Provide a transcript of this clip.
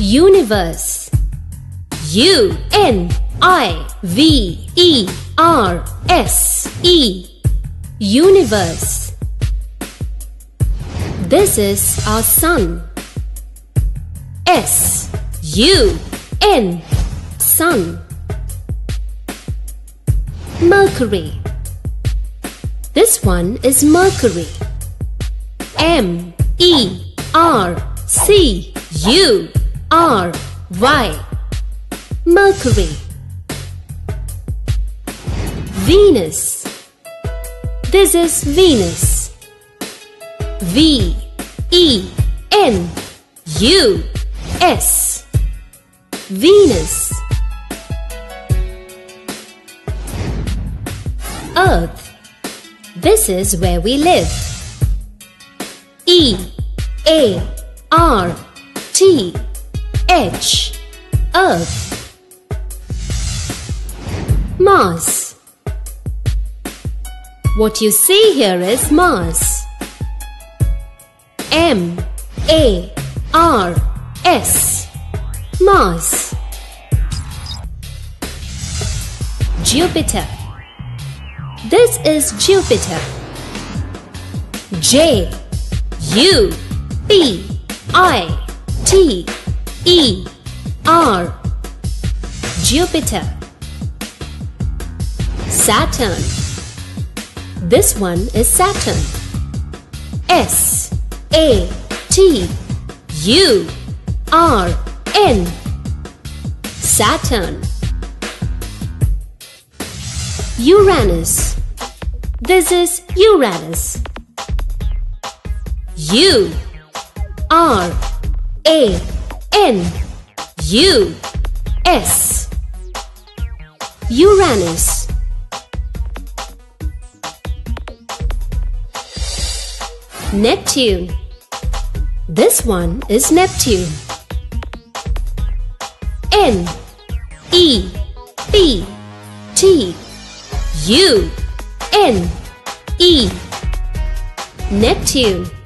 Universe. U N I V E R S E. Universe. This is our sun. S U N. Sun. Mercury. This one is Mercury. M E R C U R Y Mercury Venus This is Venus V E N U S Venus Earth This is where we live E A R T H Earth Mars. What you see here is Mars. M A R S. Mars. Jupiter. This is Jupiter. J U P I T E R Jupiter Saturn. This one is Saturn. S A T U R N. Saturn. Uranus. This is Uranus. U R A N U S Uranus. Neptune. This one is Neptune. N E P T U N E. Neptune